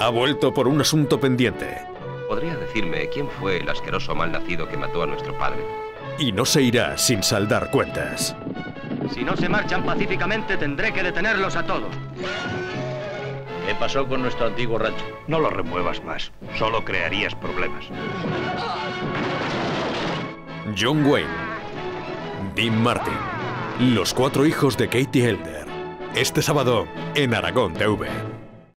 Ha vuelto por un asunto pendiente. ¿Podría decirme quién fue el asqueroso malnacido que mató a nuestro padre? Y no se irá sin saldar cuentas. Si no se marchan pacíficamente, tendré que detenerlos a todos. ¿Qué pasó con nuestro antiguo rancho? No lo remuevas más. Solo crearías problemas. John Wayne. Dean Martin. Los cuatro hijos de Katie Elder. Este sábado en Aragón TV.